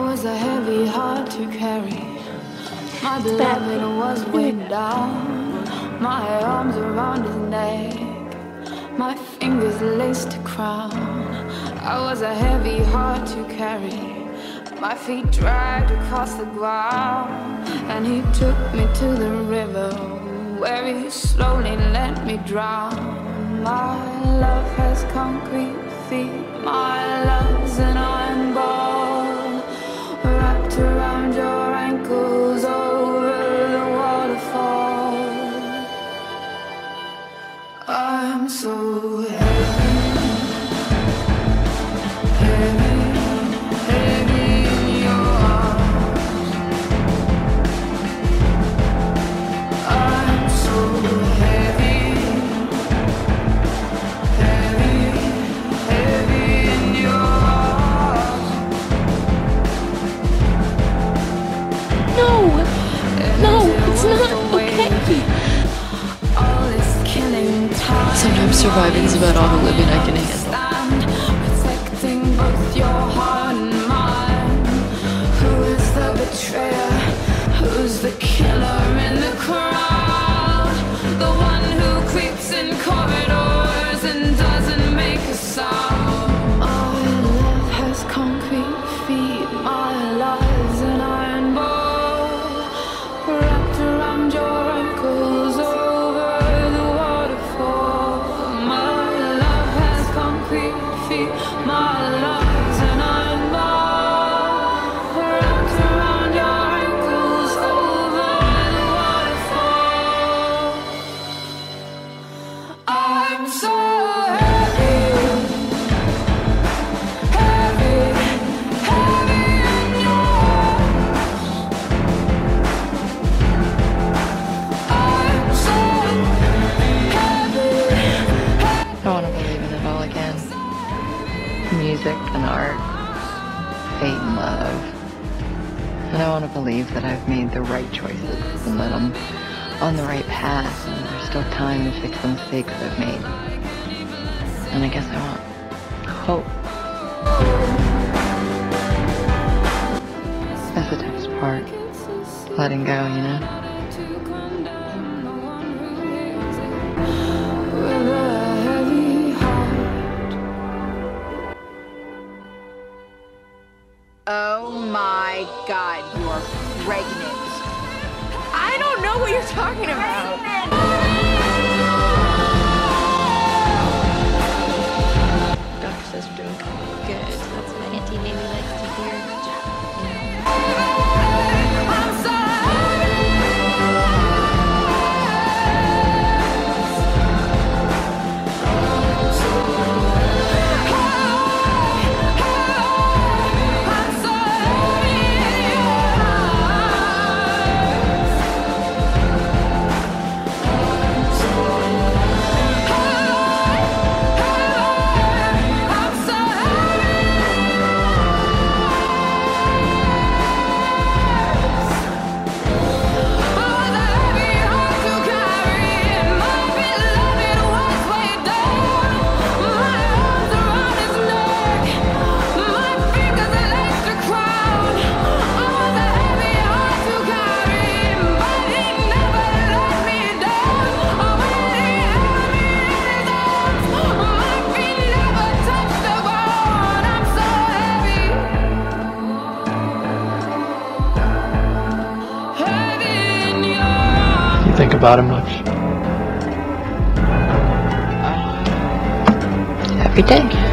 I was a heavy heart to carry. My beloved was mm. weighed down. My arms around his neck. My fingers laced a crown. I was a heavy heart to carry. My feet dragged across the ground. And he took me to the river where he slowly let me drown. My love has concrete feet. My love's an iron ball I'm so heavy, heavy, surviving is about all the living I can handle. My love's Music and art, fate and love. And I want to believe that I've made the right choices and that I'm on the right path and there's still time to fix the mistakes I've made. And I guess I want hope. That's the toughest part. Letting go, you know? Oh my god, you're pregnant. I don't know what you're talking about. About it much? Every day.